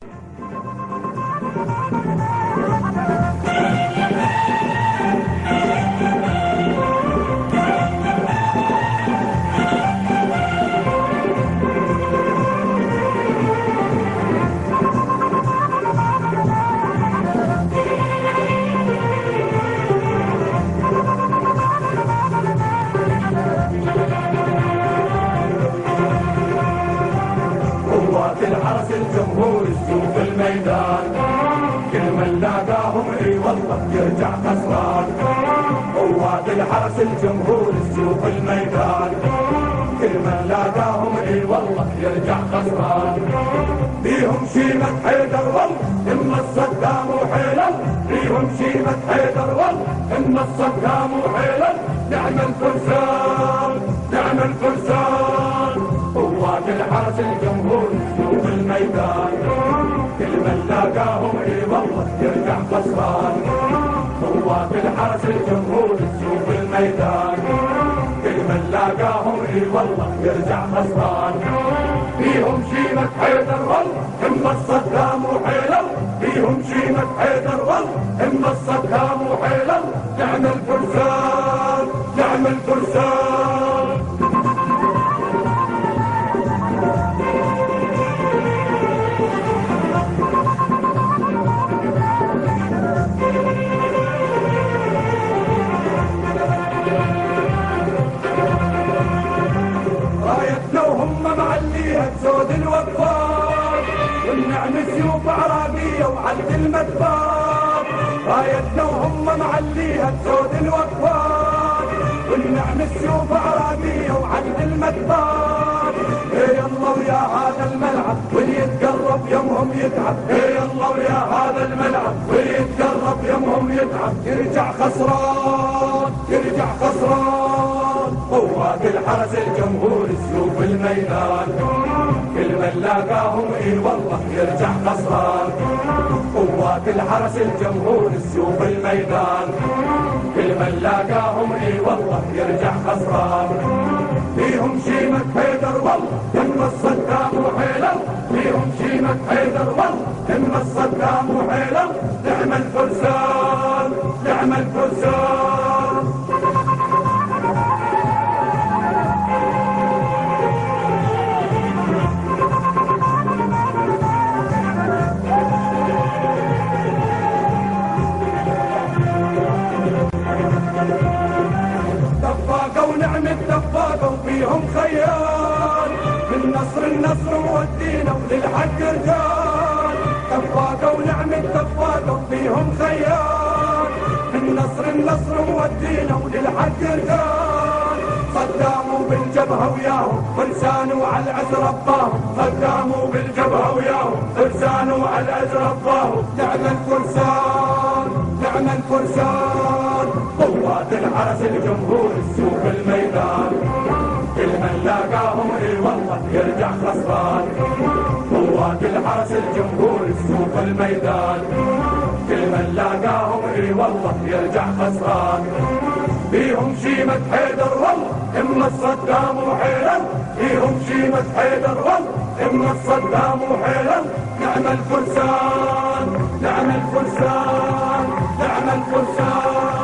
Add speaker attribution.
Speaker 1: ハハハハ! الحرس الجمهور السوق الميدان. كل من لاقاهم إي والله يرجع خسران قوات الحرس الجمهور السوق الميدان. كل من لاقاهم إي والله يرجع خسران فيهم شيمة حيدر والله اما الصدام وحيلل فيهم شيمة حيدر والله اما الصدام وحيلل نعم الفرسان نعم الفرسان. قوات الحرس الجمهور الميدان كل من لاقاهم اي والله يرجع خسران قوات الحرس الجمهور سوق الميدان كل من لاقاهم اي والله يرجع خسران فيهم شيمة حيدر والله اما الصدام وحيلر فيهم شيمة حيدر والله اما الصدام وحيلر نعم الفرسان نعم الفرسان والنعم سيوف عربية وعد المدفات رايتنا وهم معليها بسود الوقفات. والنعم سيوف عربية وعد المدفات اي يلا ويا هذا الملعب واللي يتقرب يمهم يتعب. اي يلا ويا هذا الملعب واللي يتقرب يمهم يتعب. يرجع خسران يرجع خسران. قوات الحرس الجمهور سيوف الميدان. كل من لاقاهم اي والله يرجع خسران. قوات الحرس الجمهور سيوف الميدان. كل من لاقاهم اي والله يرجع خسران. فيهم شيمة حيدر والله اما الصدام وحيلر فيهم شيمة حيدر والله اما الصدام وحيلر نعم الفرسان. وفيهم خيال. من نصر النصر مودينا وللحق رجال. دفاقة ونعم الدفاقة وفيهم خيال. من نصر النصر مودينا وللحق رجال. صداموا بالجبهة وياهم فرسانوا على العز رباهم. صداموا بالجبهة وياهم فرسانوا على العز رباهم. نعم الفرسان نعم الفرسان. قوات الحرس الجمهور السوق الميدان. كل من لاقاهم إي والله يرجع خسران. قوات الحرس الجمهور السوق الميدان. كل من لاقاهم إي والله يرجع خسران. فيهم شيمة حيدر والله إما الصدام وحيلر فيهم شيمة حيدر والله إما الصدام وحيلر نعم الفرسان نعم الفرسان نعم الفرسان.